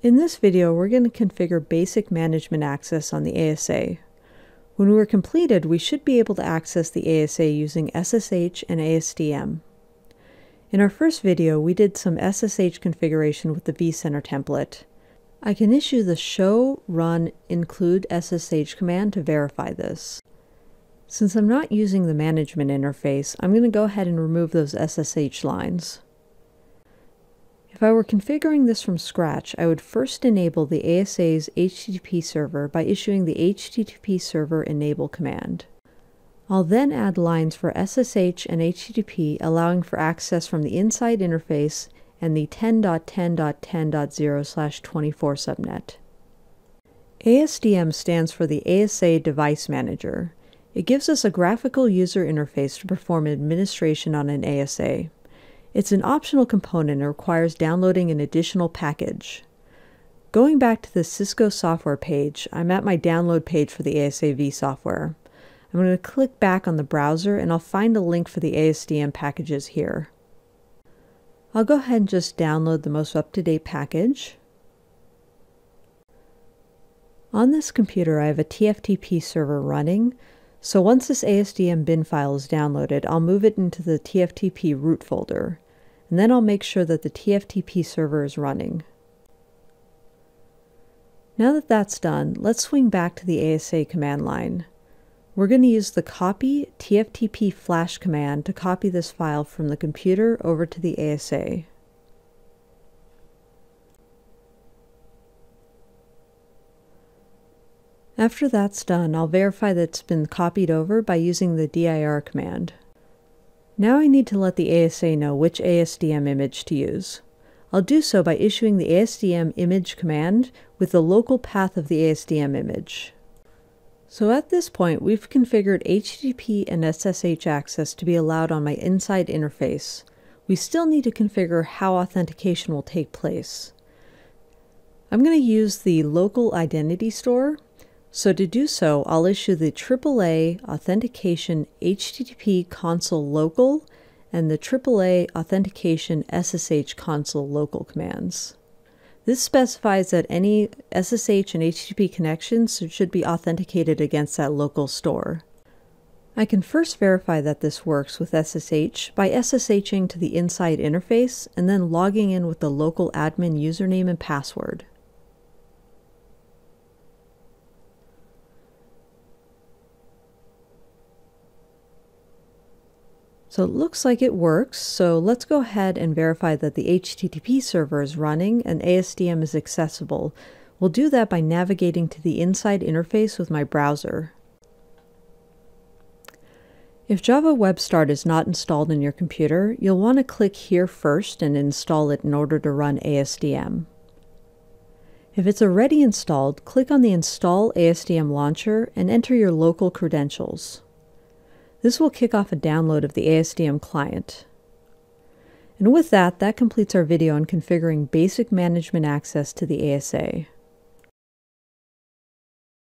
In this video, we're going to configure basic management access on the ASA. When we're completed, we should be able to access the ASA using SSH and ASDM. In our first video, we did some SSH configuration with the vCenter template. I can issue the show run include SSH command to verify this. Since I'm not using the management interface, I'm going to go ahead and remove those SSH lines. If I were configuring this from scratch, I would first enable the ASA's HTTP server by issuing the HTTP server enable command. I'll then add lines for SSH and HTTP allowing for access from the inside interface and the 10.10.10.0/24 subnet. ASDM stands for the ASA Device Manager. It gives us a graphical user interface to perform administration on an ASA. It's an optional component and requires downloading an additional package. Going back to the Cisco software page, I'm at my download page for the ASAV software. I'm going to click back on the browser and I'll find a link for the ASDM packages here. I'll go ahead and just download the most up-to-date package. On this computer I have a TFTP server running, so once this ASDM bin file is downloaded, I'll move it into the TFTP root folder and then I'll make sure that the TFTP server is running. Now that that's done, let's swing back to the ASA command line. We're going to use the copy TFTP flash command to copy this file from the computer over to the ASA. After that's done, I'll verify that it's been copied over by using the dir command. Now I need to let the ASA know which ASDM image to use. I'll do so by issuing the ASDM image command with the local path of the ASDM image. So at this point, we've configured HTTP and SSH access to be allowed on my inside interface. We still need to configure how authentication will take place. I'm going to use the local identity store so to do so, I'll issue the AAA Authentication HTTP Console Local and the AAA Authentication SSH Console Local commands. This specifies that any SSH and HTTP connections should be authenticated against that local store. I can first verify that this works with SSH by SSHing to the inside interface and then logging in with the local admin username and password. So it looks like it works, so let's go ahead and verify that the HTTP server is running and ASDM is accessible. We'll do that by navigating to the inside interface with my browser. If Java Web Start is not installed in your computer, you'll want to click here first and install it in order to run ASDM. If it's already installed, click on the Install ASDM Launcher and enter your local credentials. This will kick off a download of the ASDM client. And with that, that completes our video on configuring basic management access to the ASA.